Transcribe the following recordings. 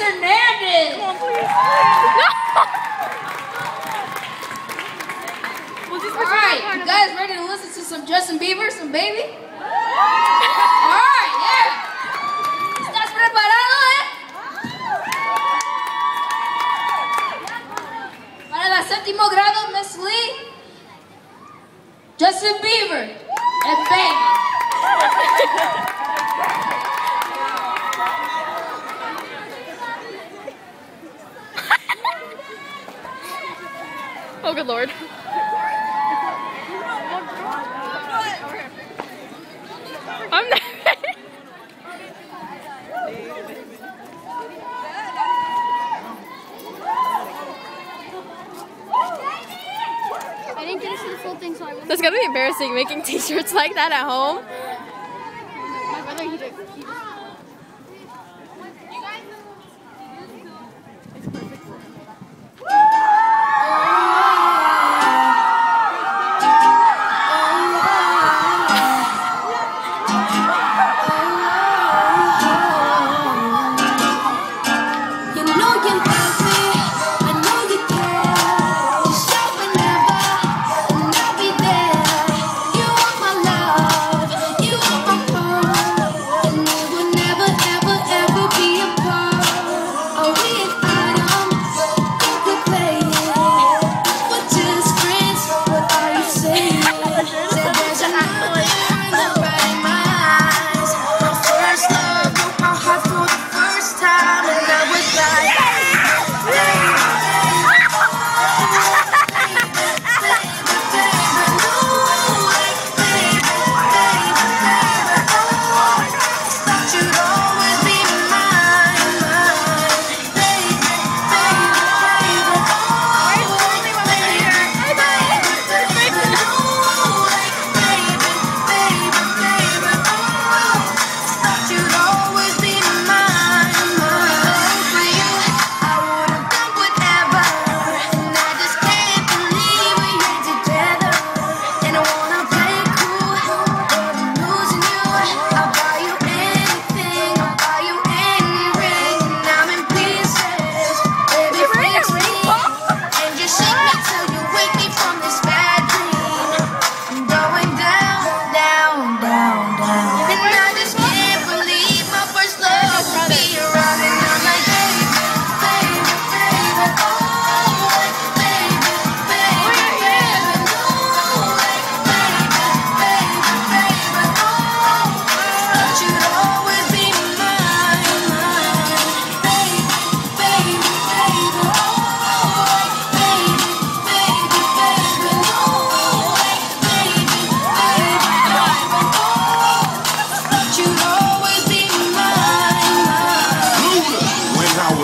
Hernandez. Come on, please. All right, you guys ready to listen to some Justin Bieber, some baby? All right, yeah. ¿Estás preparado, eh? Para la séptimo grado, Miss Lee. Justin Bieber and baby. Oh, good lord. I'm not. That's gonna be embarrassing making t-shirts like that at home. My brother, he did. He just,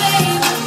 Baby,